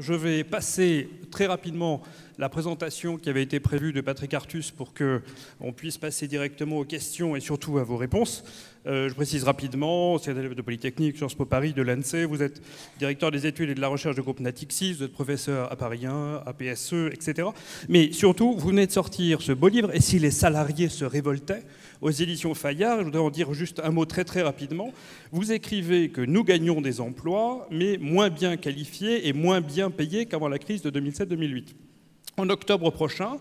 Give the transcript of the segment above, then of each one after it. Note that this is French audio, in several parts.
je vais passer très rapidement la présentation qui avait été prévue de Patrick Artus pour qu'on puisse passer directement aux questions et surtout à vos réponses. Euh, je précise rapidement, c'est élève de Polytechnique, Sciences Po Paris, de l'ANSE, vous êtes directeur des études et de la recherche de groupe Natixis, vous êtes professeur à Paris 1, à PSE, etc. Mais surtout, vous venez de sortir ce beau livre, et si les salariés se révoltaient, aux éditions Fayard, je voudrais en dire juste un mot très très rapidement. Vous écrivez que nous gagnons des emplois, mais moins bien qualifiés et moins bien payés qu'avant la crise de 2007-2008. En octobre prochain,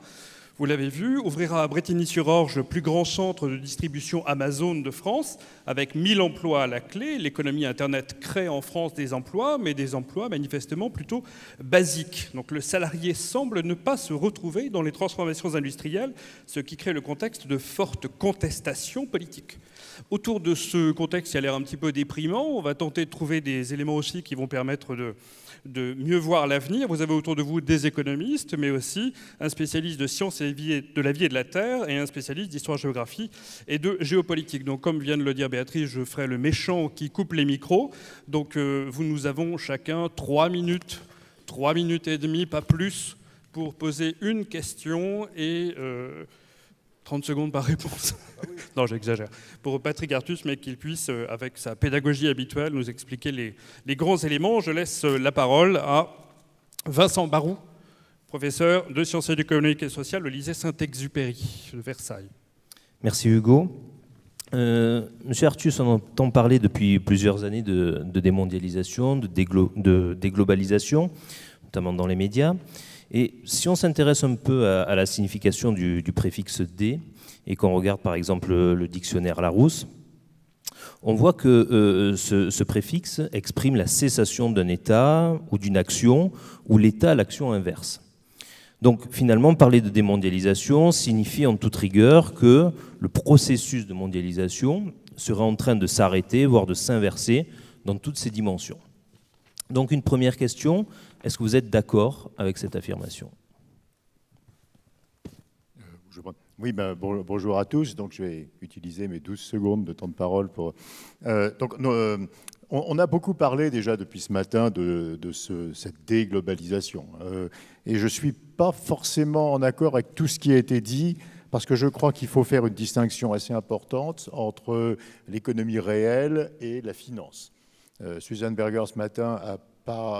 vous l'avez vu, ouvrira à Bretigny-sur-Orge le plus grand centre de distribution Amazon de France, avec 1000 emplois à la clé. L'économie Internet crée en France des emplois, mais des emplois manifestement plutôt basiques. Donc le salarié semble ne pas se retrouver dans les transformations industrielles, ce qui crée le contexte de forte contestation politique. Autour de ce contexte qui a l'air un petit peu déprimant, on va tenter de trouver des éléments aussi qui vont permettre de mieux voir l'avenir. Vous avez autour de vous des économistes, mais aussi un spécialiste de sciences de la vie et de la terre et un spécialiste d'histoire-géographie et de géopolitique. Donc, comme vient de le dire Béatrice, je ferai le méchant qui coupe les micros. Donc, euh, vous nous avons chacun trois minutes, trois minutes et demie, pas plus, pour poser une question et euh, 30 secondes par réponse. Ah non, j'exagère. Pour Patrick Artus, mais qu'il puisse, euh, avec sa pédagogie habituelle, nous expliquer les, grands éléments. Je laisse euh, la parole à Vincent Barou, professeur de sciences économiques et sociales au lycée Saint-Exupéry de Versailles. Merci Hugo. Euh, Monsieur Artus, on entend parler depuis plusieurs années de, démondialisation, de, de déglobalisation, notamment dans les médias. Et si on s'intéresse un peu à, la signification du, préfixe D, et qu'on regarde par exemple le, dictionnaire Larousse, on voit que euh, ce, préfixe exprime la cessation d'un état ou d'une action, ou l'état à l'action inverse. Donc finalement, parler de démondialisation signifie en toute rigueur que le processus de mondialisation serait en train de s'arrêter, voire de s'inverser dans toutes ses dimensions. Donc une première question, est-ce que vous êtes d'accord avec cette affirmation? Euh, oui, ben, bonjour à tous. Donc, je vais utiliser mes 12 secondes de temps de parole pour. Euh, donc, euh, on, a beaucoup parlé déjà depuis ce matin de, cette déglobalisation. et je ne suis pas forcément en accord avec tout ce qui a été dit, parce que je crois qu'il faut faire une distinction assez importante entre l'économie réelle et la finance. Suzanne Berger, ce matin, a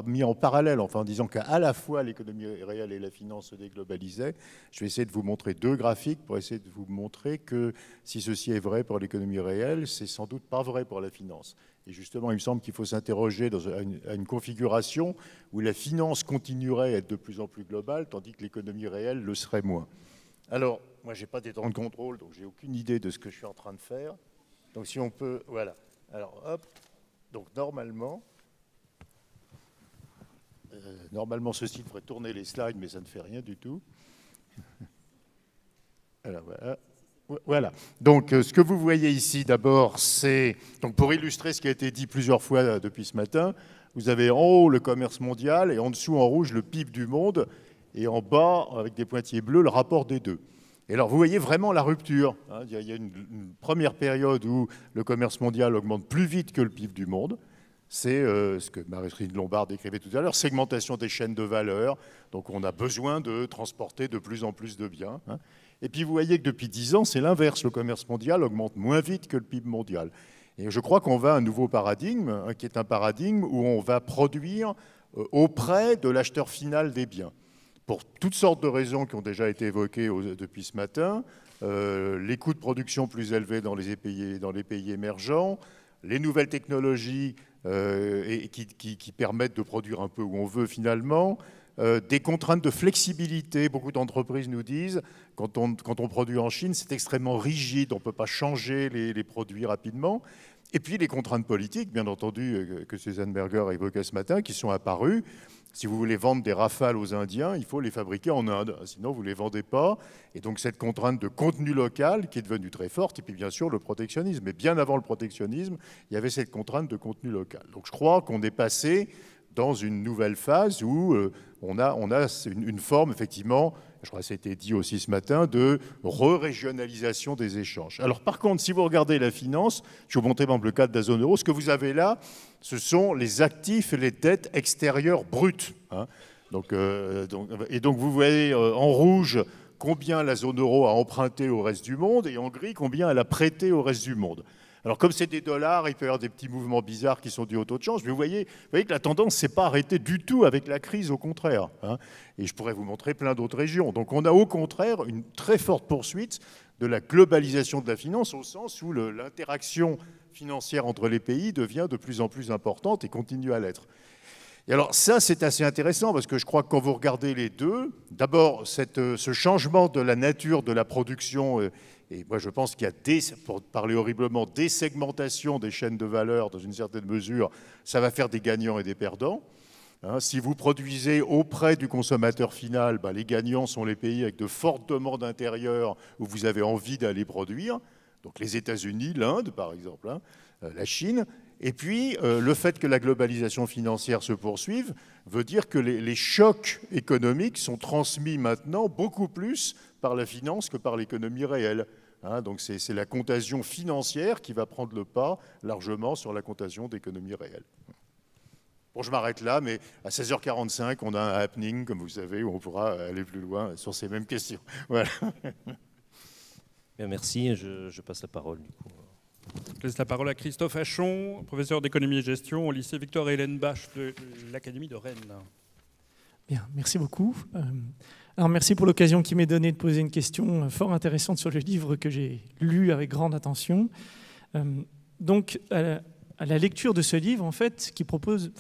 mis en parallèle, enfin en disant qu'à la fois l'économie réelle et la finance se déglobalisaient. Je vais essayer de vous montrer deux graphiques pour essayer de vous montrer que si ceci est vrai pour l'économie réelle, c'est sans doute pas vrai pour la finance. Et justement, il me semble qu'il faut s'interroger une, une, configuration où la finance continuerait à être de plus en plus globale, tandis que l'économie réelle le serait moins. Alors, moi, je n'ai pas des temps de contrôle, donc j'ai aucune idée de ce que je suis en train de faire. Donc, si on peut, voilà. Alors, hop. Donc, normalement, euh, normalement, ceci devrait tourner les slides, mais ça ne fait rien du tout. voilà. Donc, euh, ce que vous voyez ici, d'abord, c'est donc pour illustrer ce qui a été dit plusieurs fois euh, depuis ce matin. Vous avez en haut le commerce mondial et en dessous en rouge le PIB du monde et en bas avec des pointillés bleus le rapport des deux. Et alors vous voyez vraiment la rupture. Hein. Il y a une première période où le commerce mondial augmente plus vite que le PIB du monde c'est euh, ce que Marie-Christine Lombard décrivait tout à l'heure, segmentation des chaînes de valeur. Donc on a besoin de transporter de plus en plus de biens. Hein. Et puis vous voyez que depuis 10 ans, c'est l'inverse. Le commerce mondial augmente moins vite que le PIB mondial. Et je crois qu'on va à un nouveau paradigme, hein, qui est un paradigme où on va produire euh, auprès de l'acheteur final des biens. Pour toutes sortes de raisons qui ont déjà été évoquées depuis ce matin, euh, les coûts de production plus élevés dans les pays, les émergents, les nouvelles technologies euh, qui, permettent de produire un peu où on veut finalement. Euh, des contraintes de flexibilité. Beaucoup d'entreprises nous disent, quand on, produit en Chine, c'est extrêmement rigide, on ne peut pas changer les, produits rapidement. Et puis les contraintes politiques, bien entendu, que Suzanne Berger a évoquées ce matin, qui sont apparues. Si vous voulez vendre des rafales aux Indiens, il faut les fabriquer en Inde, sinon vous ne les vendez pas. Et donc cette contrainte de contenu local qui est devenue très forte, et puis bien sûr le protectionnisme. Mais bien avant le protectionnisme, il y avait cette contrainte de contenu local. Donc je crois qu'on est passé dans une nouvelle phase où euh, on a, une, forme effectivement je crois que ça a été dit aussi ce matin, de re-régionalisation des échanges. Alors par contre, si vous regardez la finance, je vous montrer par le cadre de la zone euro, ce que vous avez là, ce sont les actifs et les dettes extérieures brutes. Hein. Euh, et donc vous voyez euh, en rouge combien la zone euro a emprunté au reste du monde et en gris combien elle a prêté au reste du monde. Alors comme c'est des dollars, il peut y avoir des petits mouvements bizarres qui sont dus au taux de change, mais vous voyez, vous voyez que la tendance s'est pas arrêtée du tout avec la crise, au contraire. Hein. Et je pourrais vous montrer plein d'autres régions. Donc on a au contraire une très forte poursuite de la globalisation de la finance au sens où l'interaction financière entre les pays devient de plus en plus importante et continue à l'être. Et alors ça, c'est assez intéressant parce que je crois que quand vous regardez les deux, d'abord, ce changement de la nature de la production euh, et moi, je pense qu'il y a, des, pour parler horriblement, des segmentations des chaînes de valeur dans une certaine mesure. Ça va faire des gagnants et des perdants. Hein, si vous produisez auprès du consommateur final, bah, les gagnants sont les pays avec de fortes demandes intérieures où vous avez envie d'aller produire. Donc les États-Unis, l'Inde, par exemple, hein, euh, la Chine. Et puis, euh, le fait que la globalisation financière se poursuive veut dire que les, chocs économiques sont transmis maintenant beaucoup plus par la finance que par l'économie réelle. Hein. donc c'est la contagion financière qui va prendre le pas largement sur la contagion d'économie réelle. Bon, je m'arrête là, mais à 16h45, on a un happening, comme vous savez, où on pourra aller plus loin sur ces mêmes questions. Merci, je, je passe la parole du coup. Je laisse la parole à Christophe Hachon, professeur d'économie et gestion au lycée Victor Hélène Bach de l'Académie de Rennes. Bien, merci beaucoup. Euh, alors merci pour l'occasion qui m'est donnée de poser une question fort intéressante sur le livre que j'ai lu avec grande attention. Euh, donc, à la, lecture de ce livre, en fait, qui propose,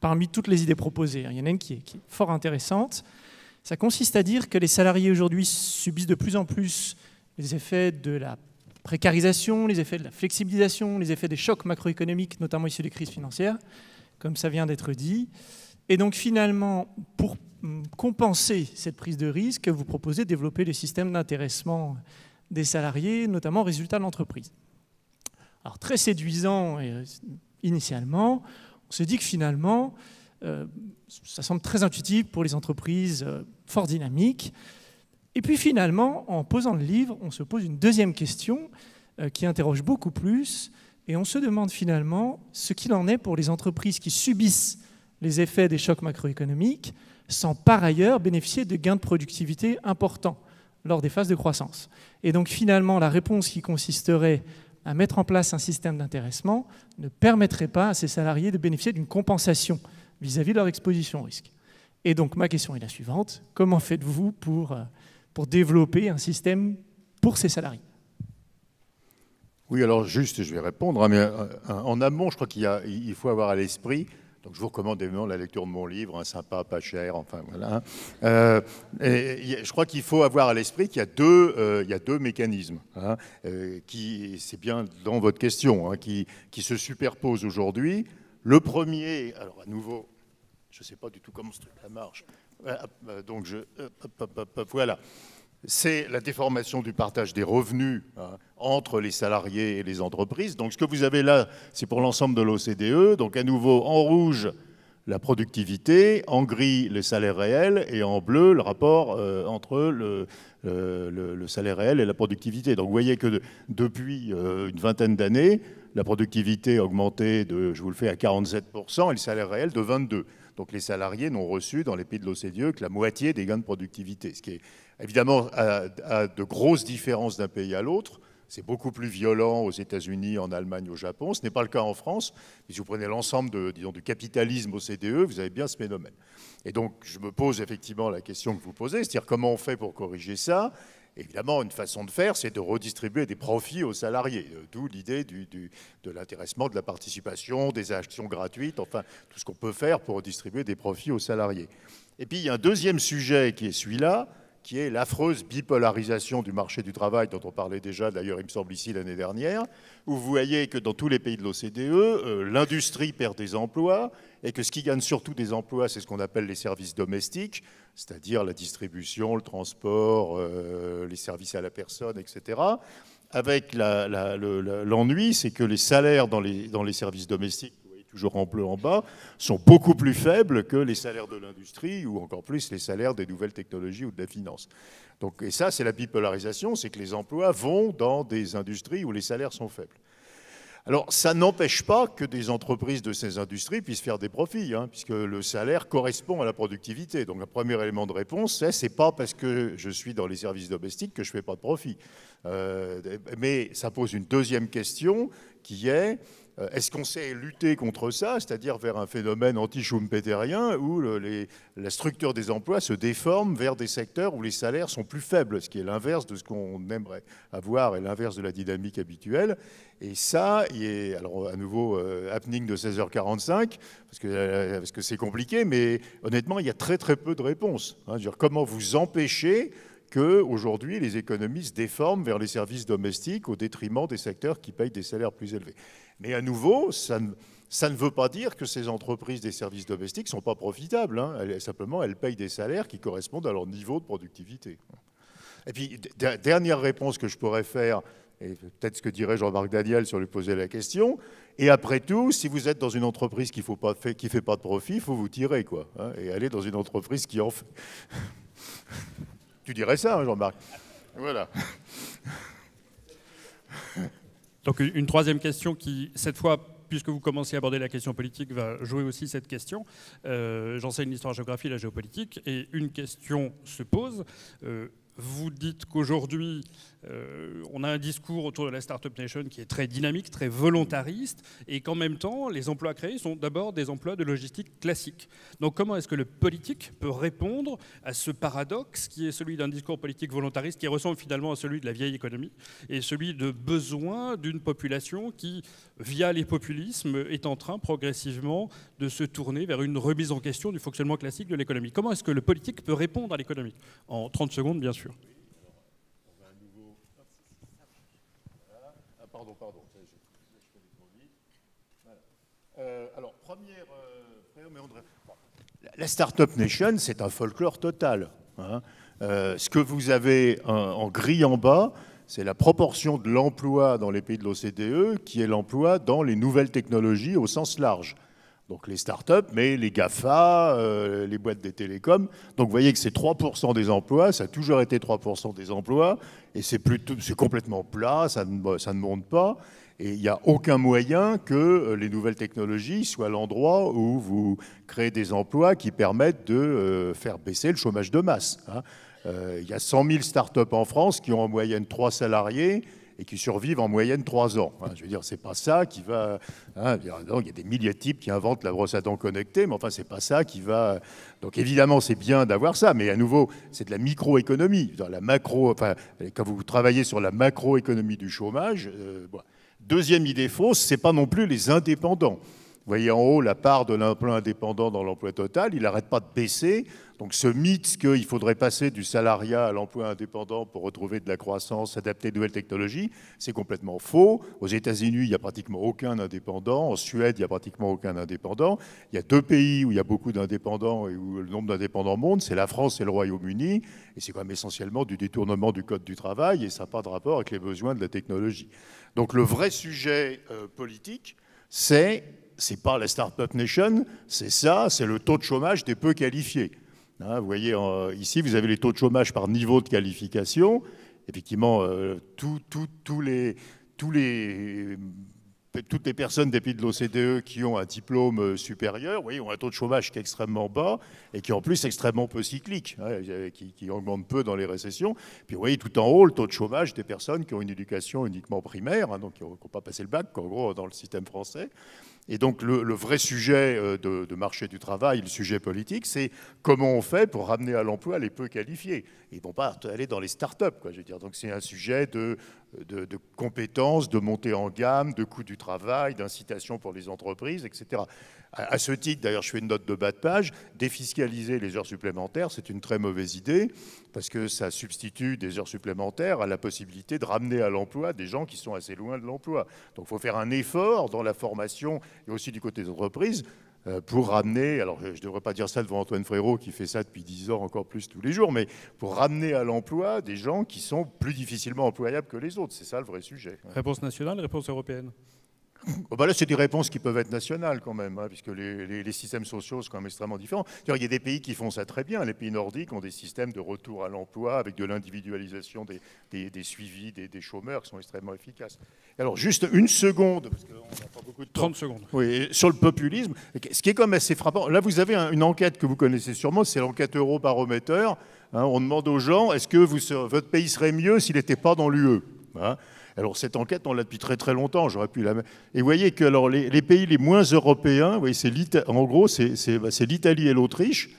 parmi toutes les idées proposées, hein, il y en a une qui est fort intéressante. Ça consiste à dire que les salariés aujourd'hui subissent de plus en plus les effets de la précarisation, les effets de la flexibilisation, les effets des chocs macroéconomiques, notamment issus des crises financières, comme ça vient d'être dit. Et donc finalement, pour compenser cette prise de risque, vous proposez de développer les systèmes d'intéressement des salariés, notamment résultat de l'entreprise. Alors très séduisant euh, initialement, on se dit que finalement, euh, ça semble très intuitif pour les entreprises euh, fort dynamiques. Et puis finalement, en posant le livre, on se pose une deuxième question euh, qui interroge beaucoup plus, et on se demande finalement ce qu'il en est pour les entreprises qui subissent les effets des chocs macroéconomiques sans par ailleurs bénéficier de gains de productivité importants lors des phases de croissance. Et donc finalement, la réponse qui consisterait à mettre en place un système d'intéressement ne permettrait pas à ces salariés de bénéficier d'une compensation vis-à-vis -vis de leur exposition au risque. Et donc ma question est la suivante, comment faites-vous pour euh, pour développer un système pour ses salariés Oui, alors juste, je vais répondre, hein, mais euh, en amont, je crois qu'il il faut avoir à l'esprit donc je vous recommande évidemment la lecture de mon livre, un sympa, pas cher, enfin voilà. Hein. Euh, et je crois qu'il faut avoir à l'esprit qu'il y a deux, euh, y a deux mécanismes, hein, qui, c'est bien dans votre question, qui, se superposent aujourd'hui. Le premier, alors à nouveau, je ne sais pas du tout comment ce truc-là marche, donc, je, voilà. C'est la déformation du partage des revenus hein, entre les salariés et les entreprises. Donc, ce que vous avez là, c'est pour l'ensemble de l'OCDE. Donc, à nouveau, en rouge, la productivité, en gris, les salaires réels, et en bleu, le rapport euh, entre le, salaire réel et la productivité. Donc, vous voyez que depuis euh, une vingtaine d'années, la productivité a augmenté de, je vous le fais, à 47%, et le salaire réel de 22%. Donc les salariés n'ont reçu dans les pays de l'OCDE que la moitié des gains de productivité, ce qui est évidemment a, de grosses différences d'un pays à l'autre. C'est beaucoup plus violent aux États-Unis, en Allemagne, au Japon. Ce n'est pas le cas en France. Mais si vous prenez l'ensemble du capitalisme OCDE, vous avez bien ce phénomène. Et donc, je me pose effectivement la question que vous posez, c'est-à-dire comment on fait pour corriger ça? Évidemment, une façon de faire, c'est de redistribuer des profits aux salariés, euh, d'où l'idée de l'intéressement, de la participation, des actions gratuites, enfin tout ce qu'on peut faire pour redistribuer des profits aux salariés. Et puis il y a un deuxième sujet qui est celui-là, qui est l'affreuse bipolarisation du marché du travail dont on parlait déjà, d'ailleurs il me semble ici l'année dernière, où vous voyez que dans tous les pays de l'OCDE, euh, l'industrie perd des emplois et que ce qui gagne surtout des emplois, c'est ce qu'on appelle les services domestiques, c'est-à-dire la distribution, le transport, euh, les services à la personne, etc. Avec l'ennui, c'est que les salaires dans les, services domestiques, vous voyez toujours en bleu en bas, sont beaucoup plus faibles que les salaires de l'industrie ou encore plus les salaires des nouvelles technologies ou de la finance. Donc, et ça, c'est la bipolarisation, c'est que les emplois vont dans des industries où les salaires sont faibles. Alors, ça n'empêche pas que des entreprises de ces industries puissent faire des profits, hein, puisque le salaire correspond à la productivité. Donc, le premier élément de réponse, c'est c'est pas parce que je suis dans les services domestiques que je fais pas de profit. Euh, mais ça pose une deuxième question qui est est-ce qu'on sait lutter contre ça, c'est-à-dire vers un phénomène anti-schumpeterien où la structure des emplois se déforme vers des secteurs où les salaires sont plus faibles, ce qui est l'inverse de ce qu'on aimerait avoir et l'inverse de la dynamique habituelle Et ça, est, alors à nouveau, euh, happening de 16h45, parce que euh, parce que c'est compliqué, mais honnêtement, il y a très très peu de réponses. Hein. dire, comment vous empêcher qu'aujourd'hui, les économies se déforment vers les services domestiques au détriment des secteurs qui payent des salaires plus élevés. Mais à nouveau, ça ne, veut pas dire que ces entreprises des services domestiques ne sont pas profitables. Hein. simplement, elles payent des salaires qui correspondent à leur niveau de productivité. Et puis, dernière réponse que je pourrais faire, et peut-être ce que dirait Jean-Marc Daniel sur lui poser la question, et après tout, si vous êtes dans une entreprise qui ne fait, fait, pas de profit, il faut vous tirer, quoi, hein, et aller dans une entreprise qui en fait. Tu dirais ça, hein, Jean-Marc Voilà. Donc une troisième question qui, cette fois, puisque vous commencez à aborder la question politique, va jouer aussi cette question. Euh, J'enseigne l'histoire-géographie et la géopolitique, et une question se pose. Euh, vous dites qu'aujourd'hui, euh, on a un discours autour de la Startup Nation qui est très dynamique, très volontariste, et qu'en même temps, les emplois créés sont d'abord des emplois de logistique classique. Donc comment est-ce que le politique peut répondre à ce paradoxe qui est celui d'un discours politique volontariste qui ressemble finalement à celui de la vieille économie, et celui de besoin d'une population qui, via les populismes, est en train progressivement de se tourner vers une remise en question du fonctionnement classique de l'économie? Comment est-ce que le politique peut répondre à l'économie? En 30 secondes, bien sûr. Euh, alors, première. Euh, la Startup Nation, c'est un folklore total. Hein. Euh, ce que vous avez en, gris en bas, c'est la proportion de l'emploi dans les pays de l'OCDE qui est l'emploi dans les nouvelles technologies au sens large. Donc les startups, mais les GAFA, les boîtes des télécoms. Donc vous voyez que c'est 3% des emplois, ça a toujours été 3% des emplois, et c'est complètement plat, ça ne, ça ne monte pas. Et il n'y a aucun moyen que euh, les nouvelles technologies soient l'endroit où vous créez des emplois qui permettent de euh, faire baisser le chômage de masse. Hein. Euh, il y a 100 000 startups en France qui ont en moyenne 3 salariés et qui survivent en moyenne 3 ans. Hein. Je veux dire, c'est pas ça qui va. Hein, il y a des milliers de types qui inventent la brosse à dents connectée, mais enfin, c'est pas ça qui va. Donc, évidemment, c'est bien d'avoir ça, mais à nouveau, c'est de la microéconomie. Enfin, quand vous travaillez sur la macroéconomie du chômage, Deuxième idée fausse, ce n'est pas non plus les indépendants. Vous voyez en haut la part de l'emploi indépendant dans l'emploi total, il n'arrête pas de baisser. Donc ce mythe qu'il faudrait passer du salariat à l'emploi indépendant pour retrouver de la croissance, adapter de nouvelles technologies, c'est complètement faux. Aux États-Unis, il n'y a pratiquement aucun indépendant. En Suède, il n'y a pratiquement aucun indépendant. Il y a deux pays où il y a beaucoup d'indépendants et où le nombre d'indépendants monte, c'est la France et le Royaume-Uni. Et c'est quand même essentiellement du détournement du Code du travail et ça n'a pas de rapport avec les besoins de la technologie. Donc le vrai sujet euh, politique, c'est c'est pas la Startup Nation, c'est ça, c'est le taux de chômage des peu qualifiés. Hein, vous voyez ici, vous avez les taux de chômage par niveau de qualification. Effectivement, euh, toutes les personnes des pays de l'OCDE qui ont un diplôme euh, supérieur ont un taux de chômage qui est extrêmement bas et qui en plus extrêmement peu cyclique, hein, qui, augmente peu dans les récessions. Puis vous voyez tout en haut le taux de chômage des personnes qui ont une éducation uniquement primaire, hein, donc qui n'ont pas passé le bac, en gros, dans le système français. Et donc le, vrai sujet euh, de, marché du travail, le sujet politique, c'est comment on fait pour ramener à l'emploi les peu qualifiés. Ils ne vont pas aller dans les start-up, quoi, je veux dire. Donc c'est un sujet de, compétences, de montée en gamme, de coût du travail, d'incitation pour les entreprises, etc. À, ce titre, d'ailleurs, je fais une note de bas de page, défiscaliser les heures supplémentaires, c'est une très mauvaise idée, parce que ça substitue des heures supplémentaires à la possibilité de ramener à l'emploi des gens qui sont assez loin de l'emploi. Donc il faut faire un effort dans la formation et aussi du côté des entreprises euh, pour ramener, alors je ne devrais pas dire ça devant Antoine Frérot qui fait ça depuis 10 ans encore plus tous les jours, mais pour ramener à l'emploi des gens qui sont plus difficilement employables que les autres. C'est ça le vrai sujet. Réponse nationale, réponse européenne Oh, bah là, c'est des réponses qui peuvent être nationales quand même, hein, puisque les, systèmes sociaux sont quand même extrêmement différents. Il y a des pays qui font ça très bien. Les pays nordiques ont des systèmes de retour à l'emploi avec de l'individualisation des, suivis des, chômeurs qui sont extrêmement efficaces. Alors, juste une seconde, parce qu'on n'a pas beaucoup de temps. 30 secondes. Oui, sur le populisme, ce qui est quand même assez frappant. Là, vous avez une enquête que vous connaissez sûrement, c'est l'enquête Eurobaromètre. Hein, on demande aux gens, est-ce que votre pays serait mieux s'il n'était pas dans l'UE hein alors cette enquête, on l'a depuis très très longtemps. J'aurais pu la. Et vous voyez que alors, les, pays les moins européens, vous c'est en gros, bah, c'est l'Italie et l'Autriche.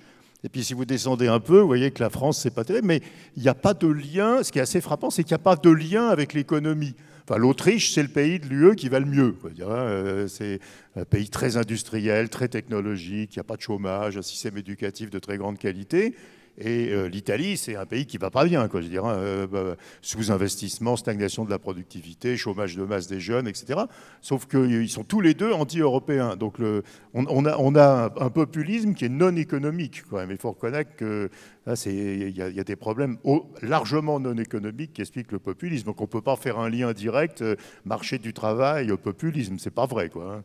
Et puis si vous descendez un peu, vous voyez que la France, c'est pas terrible, mais il n'y a pas de lien. Ce qui est assez frappant, c'est qu'il n'y a pas de lien avec l'économie. Enfin, l'Autriche, c'est le pays de l'UE qui va le mieux. Euh, c'est un pays très industriel, très technologique, il n'y a pas de chômage, un système éducatif de très grande qualité. Et euh, l'Italie, c'est un pays qui va pas bien, quoi, je dirais, euh, bah, sous-investissement, stagnation de la productivité, chômage de masse des jeunes, etc. Sauf qu'ils sont tous les deux anti-européens. Donc on, a, un populisme qui est non économique, quand même. Il faut reconnaître que il y, a des problèmes largement non économiques qui expliquent le populisme. Donc on peut pas faire un lien direct euh, marché du travail au populisme. C'est pas vrai, quoi.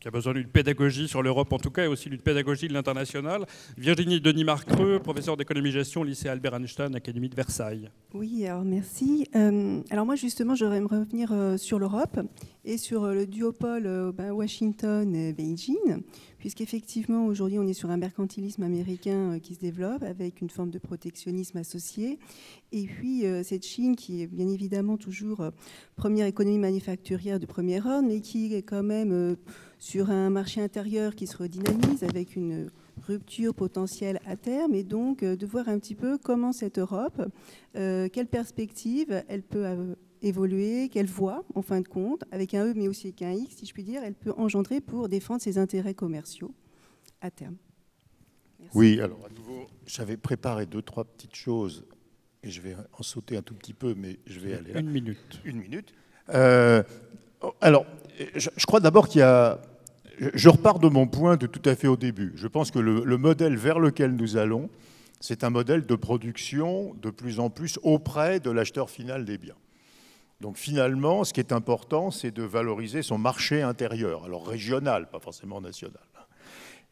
Donc il y a besoin d'une pédagogie sur l'Europe en tout cas et aussi d'une pédagogie de l'international. Virginie Denis-Marcreux, professeure d'économie-gestion lycée Albert Einstein, Académie de Versailles. Oui, alors merci. Euh, alors moi justement, j'aurais revenir euh, sur l'Europe et sur euh, le duopole ben, Washington-Beijing, puisqu'effectivement aujourd'hui on est sur un mercantilisme américain qui se développe avec une forme de protectionnisme associé. Et puis cette Chine qui est bien évidemment toujours première économie manufacturière de premier ordre, mais qui est quand même sur un marché intérieur qui se redynamise avec une rupture potentielle à terme et donc euh, de voir un petit peu comment cette Europe, euh, quelle perspective elle peut euh, évoluer, quelle voie, en fin de compte, avec un E mais aussi avec un X, si je puis dire, elle peut engendrer pour défendre ses intérêts commerciaux à terme. Oui, alors à nouveau, j'avais préparé deux, trois petites choses et je vais en sauter un tout petit peu, mais je vais aller là. Une minute. Une minute. alors, je crois d'abord qu'il y a je repars de mon point de tout à fait au début. Je pense que le, modèle vers lequel nous allons, c'est un modèle de production de plus en plus auprès de l'acheteur final des biens. Donc finalement, ce qui est important, c'est de valoriser son marché intérieur, alors régional, pas forcément national.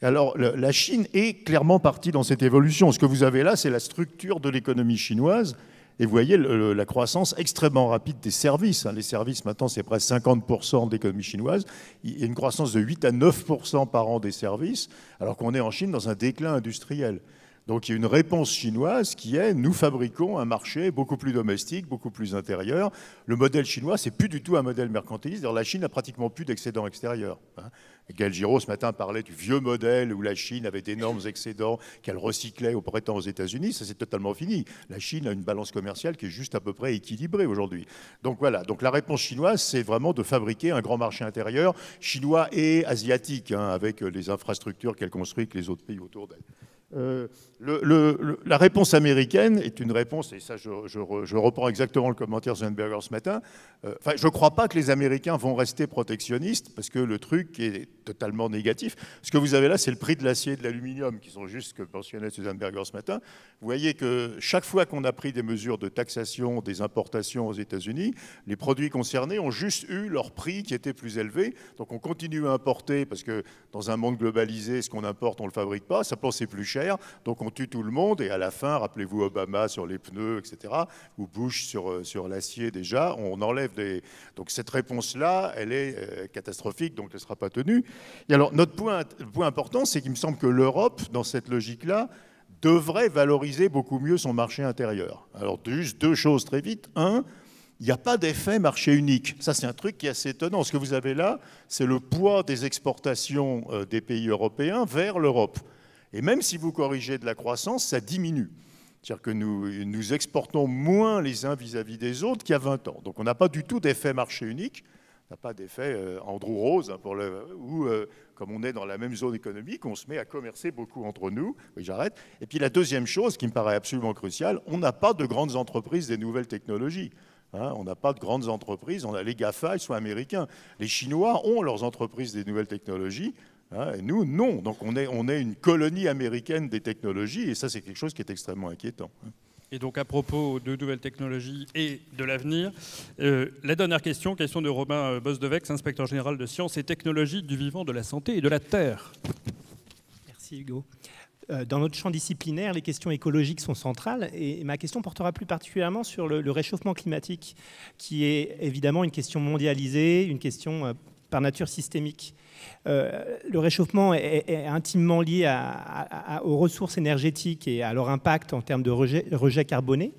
Alors la Chine est clairement partie dans cette évolution. Ce que vous avez là, c'est la structure de l'économie chinoise et vous voyez la croissance extrêmement rapide des services. Hein. Les services, maintenant, c'est presque 50% de l'économie chinoise. Il y a une croissance de 8 à 9% par an des services, alors qu'on est en Chine dans un déclin industriel. Donc il y a une réponse chinoise qui est nous fabriquons un marché beaucoup plus domestique, beaucoup plus intérieur. Le modèle chinois, c'est plus du tout un modèle mercantiliste. la Chine n'a pratiquement plus d'excédents extérieurs. Hein. Gaël Giraud, ce matin, parlait du vieux modèle où la Chine avait d'énormes excédents qu'elle recyclait au printemps aux États-Unis. Ça, c'est totalement fini. La Chine a une balance commerciale qui est juste à peu près équilibrée aujourd'hui. Donc voilà. Donc la réponse chinoise, c'est vraiment de fabriquer un grand marché intérieur chinois et asiatique, hein, avec les infrastructures qu'elle construit avec les autres pays autour d'elle. Euh, la réponse américaine est une réponse, et ça je, reprends exactement le commentaire de Sonnenberger ce matin, euh, je ne crois pas que les Américains vont rester protectionnistes, parce que le truc est totalement négatif. Ce que vous avez là, c'est le prix de l'acier et de l'aluminium, qui sont juste, que mentionnait Suzanne Berger ce matin. Vous voyez que chaque fois qu'on a pris des mesures de taxation des importations aux États-Unis, les produits concernés ont juste eu leur prix qui était plus élevé. Donc on continue à importer, parce que dans un monde globalisé, ce qu'on importe, on ne le fabrique pas, ça c'est plus cher, donc on tue tout le monde, et à la fin, rappelez-vous Obama sur les pneus, etc., ou Bush sur, euh, sur l'acier déjà, on enlève des... Donc cette réponse-là, elle est euh, catastrophique, donc elle ne sera pas tenue. Et alors notre point, point important, c'est qu'il me semble que l'Europe, dans cette logique-là, devrait valoriser beaucoup mieux son marché intérieur. Alors juste deux choses très vite. Un, il n'y a pas d'effet marché unique. Ça, c'est un truc qui est assez étonnant. Ce que vous avez là, c'est le poids des exportations euh, des pays européens vers l'Europe. Et même si vous corrigez de la croissance, ça diminue. C'est-à-dire que nous, exportons moins les uns vis-à-vis des autres qu'il y a 20 ans. Donc on n'a pas du tout d'effet marché unique, on n'a pas d'effet euh, Andrew Rose, hein, où, euh, comme on est dans la même zone économique, on se met à commercer beaucoup entre nous. Oui, j'arrête. Et puis la deuxième chose qui me paraît absolument cruciale, on n'a pas de grandes entreprises des nouvelles technologies. Hein. on n'a pas de grandes entreprises, on a les GAFA, ils sont américains. Les Chinois ont leurs entreprises des nouvelles technologies, Hein, et nous, non. Donc on est, on est une colonie américaine des technologies, et ça, c'est quelque chose qui est extrêmement inquiétant. Et donc à propos de nouvelles technologies et de l'avenir, euh, la dernière question, question de Robin euh, Bosdevex, inspecteur général de sciences et technologies du vivant, de la santé et de la terre. Merci Hugo. Euh, dans notre champ disciplinaire, les questions écologiques sont centrales et ma question portera plus particulièrement sur le, réchauffement climatique, qui est évidemment une question mondialisée, une question par nature systémique. Le réchauffement est, intimement lié aux ressources énergétiques et à leur impact en termes de rejet, rejet carboné.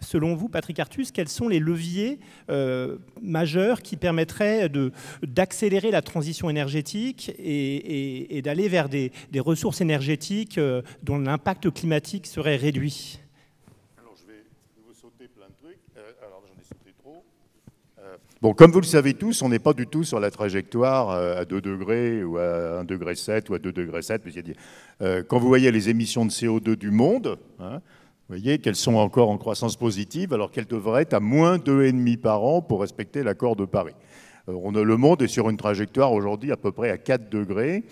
Selon vous, Patrick Artus, quels sont les leviers euh, majeurs qui permettraient d'accélérer la transition énergétique et, d'aller vers des, ressources énergétiques euh, dont l'impact climatique serait réduit Alors, je vais vous sauter plein de trucs. Euh, alors, j'en ai sauté trop. Bon, comme vous le savez tous, on n'est pas du tout sur la trajectoire à 2 degrés ou à 1 degré 7 ou à 2 degrés 7. Quand vous voyez les émissions de CO2 du monde, hein, vous voyez qu'elles sont encore en croissance positive alors qu'elles devraient être à moins 2,5 par an pour respecter l'accord de Paris. Euh, on a, le monde est sur une trajectoire aujourd'hui à peu près à 4 degrés.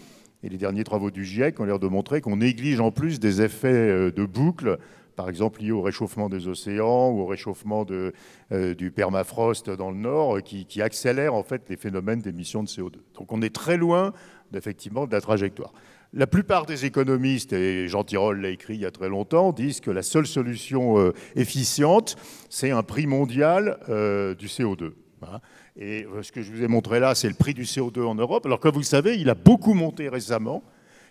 Et les derniers travaux du GIEC ont l'air de montrer qu'on néglige en plus des effets euh, de boucle, par exemple liés au réchauffement des océans ou au réchauffement euh, du permafrost dans le nord, qui, qui accélèrent en fait les phénomènes d'émission de CO2. Donc on est très loin effectivement de la trajectoire. La plupart des économistes, et Jean Tirole l'a écrit il y a très longtemps, disent que la seule solution euh, efficiente, c'est un prix mondial euh, du CO2. Hein. Et euh, ce que je vous ai montré là, c'est le prix du CO2 en Europe. Alors comme vous le savez, il a beaucoup monté récemment,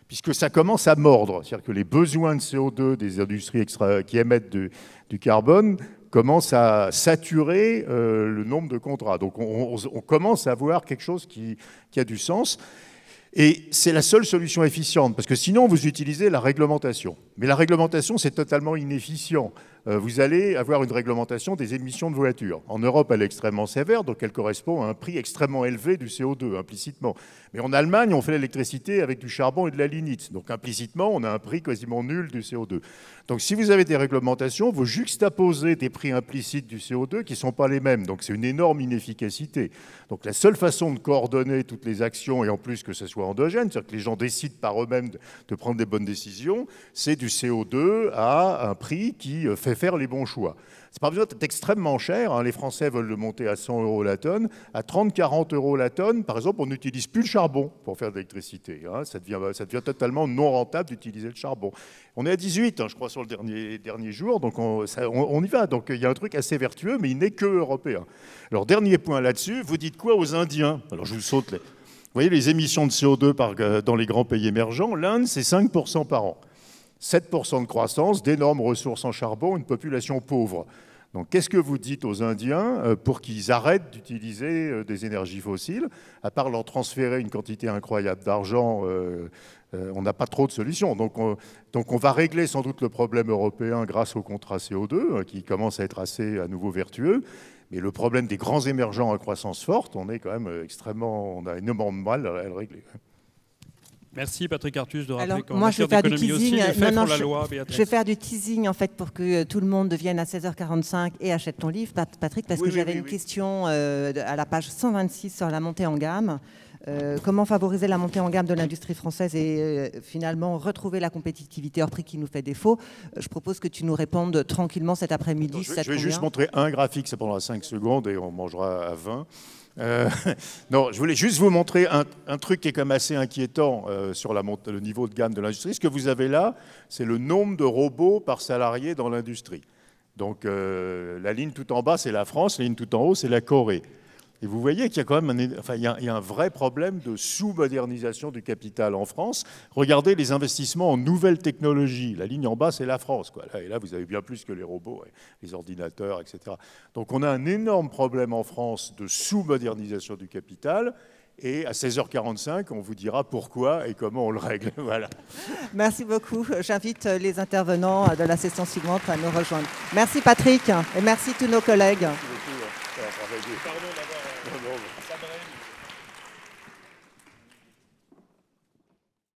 puisque ça commence à mordre. C'est-à-dire que les besoins de CO2 des industries qui émettent du carbone commencent à saturer le nombre de contrats. Donc on, commence à voir quelque chose qui a du sens. Et c'est la seule solution efficiente, parce que sinon vous utilisez la réglementation. Mais la réglementation, c'est totalement inefficient. Euh, vous allez avoir une réglementation des émissions de voitures. En Europe, elle est extrêmement sévère, donc elle correspond à un prix extrêmement élevé du CO2, implicitement. Mais en Allemagne, on fait l'électricité avec du charbon et de la lignite. Donc implicitement, on a un prix quasiment nul du CO2. Donc si vous avez des réglementations, vous juxtaposez des prix implicites du CO2 qui ne sont pas les mêmes. Donc c'est une énorme inefficacité. Donc la seule façon de coordonner toutes les actions, et en plus que ce soit endogène, c'est-à-dire que les gens décident par eux-mêmes de prendre des bonnes décisions, c'est du CO2 à un prix qui euh, fait faire les bons choix. C'est pas besoin d'être extrêmement cher. Hein. Les Français veulent le monter à 100 euros la tonne. À 30-40 euros la tonne, par exemple, on n'utilise plus le charbon pour faire de l'électricité. Hein. Ça, devient, totalement non rentable d'utiliser le charbon. On est à 18, hein, je crois, sur le dernier, dernier jour, donc on, y va. Donc il y a un truc assez vertueux, mais il n'est que européen. Alors, dernier point là-dessus, vous dites quoi aux Indiens? Alors, je vous saute les... Vous voyez les émissions de CO2 par, euh, dans les grands pays émergents L'Inde, c'est 5% par an. 7% de croissance, d'énormes ressources en charbon, une population pauvre. Donc qu'est-ce que vous dites aux Indiens euh, pour qu'ils arrêtent d'utiliser euh, des énergies fossiles À part leur transférer une quantité incroyable d'argent, euh, on n'a pas trop de solutions. Donc on, va régler sans doute le problème européen grâce au contrat CO2, qui commence à être assez à nouveau vertueux. Mais le problème des grands émergents à croissance forte, on est quand même extrêmement, on a énormément de mal à le régler. Merci Patrick Artus de rappeler qu'en moi, je vais faire du teasing. non, je, loi, je, vais faire du teasing en fait pour que tout le monde vienne à 16h45 et achète ton livre, Patrick, parce que j'avais une question euh, à la page 126 sur la montée en gamme. Euh, comment favoriser la montée en gamme de l'industrie française et euh, finalement retrouver la compétitivité hors prix qui nous fait défaut? Je propose que tu nous répondes tranquillement cet après-midi. Je, je, vais juste montrer un graphique, ça prendra 5 secondes et on mangera à 20. Euh, non, je voulais juste vous montrer un, truc qui est quand même assez inquiétant euh, sur la, le niveau de gamme de l'industrie. Ce que vous avez là, c'est le nombre de robots par salarié dans l'industrie. Donc euh, la ligne tout en bas, c'est la France, la ligne tout en haut, c'est la Corée. Et vous voyez qu'il y a quand même un, enfin, il y a, un vrai problème de sous-modernisation du capital en France. Regardez les investissements en nouvelles technologies. La ligne en bas, c'est la France. Quoi. et là, vous avez bien plus que les robots, les ordinateurs, etc. Donc on a un énorme problème en France de sous-modernisation du capital. Et à 16h45, on vous dira pourquoi et comment on le règle. Voilà. Merci beaucoup. J'invite les intervenants de la session suivante à nous rejoindre. Merci Patrick et merci tous nos collègues. Merci beaucoup.